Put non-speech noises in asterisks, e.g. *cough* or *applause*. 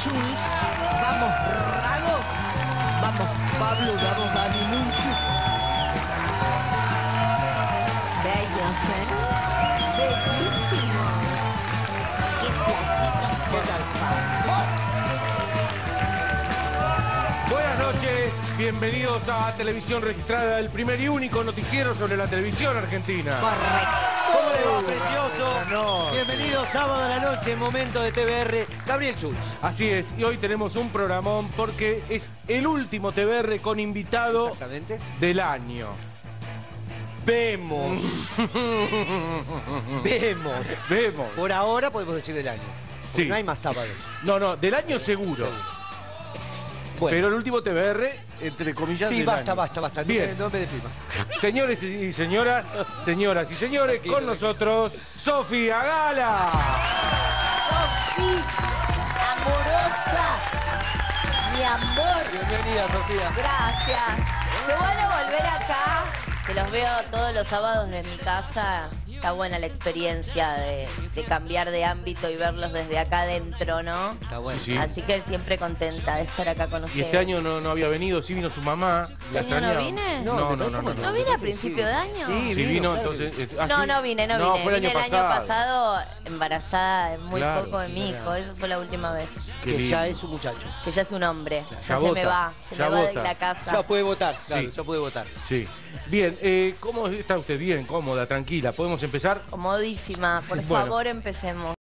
Jules, vamos Rago, vamos Pablo, vamos Babilucho. Bellos, ¿eh? Bellísimos. Qué flaquitos, por favor. Buenas noches, bienvenidos a Televisión Registrada, el primer y único noticiero sobre la televisión argentina. Correcto. ¿Cómo le va, precioso? Bienvenido sábado a la noche, momento de TBR. Gabriel Schulz. Así es, y hoy tenemos un programón porque es el último TBR con invitado del año. Vemos. *laughs* Vemos. Vemos. Por ahora podemos decir del año. Sí. No hay más sábados. No, no, del año seguro. Bueno. Pero el último TBR, entre comillas, sí, del basta, año. basta, basta. No Bien. me- No me deprimas. Señores y señoras, señoras y señores, Tranquilo, con nosotros, Sofía Gala. Sofi, amorosa, mi amor. Bienvenida, Sofía. Gracias. Qué bueno volver acá, que los veo todos los sábados de mi casa. Está buena la experiencia de, de cambiar de ámbito y verlos desde acá adentro, ¿no? Está bueno. Sí, sí. Así que siempre contenta de estar acá con Y ustedes. este año no, no había venido, sí vino su mamá. ¿Este año no vine? No, no, no. no, ¿No vine a principio de año? Sí, Sí vino, entonces. eh, ah, No, no vine, no vine. fue el vine año el año pasado embarazada muy Claro. poco de mi hijo. Eso fue la última vez. Qué Que ya es un muchacho. Que ya es un hombre. Ya, Ya se me va. Se ya me va de la casa. Ya puede votar. Claro, Sí. ya puede votar. Sí. Bien, eh, ¿cómo está usted? Bien, cómoda, tranquila. ¿Podemos empezar? Comodísima. Por Bueno. favor, empecemos.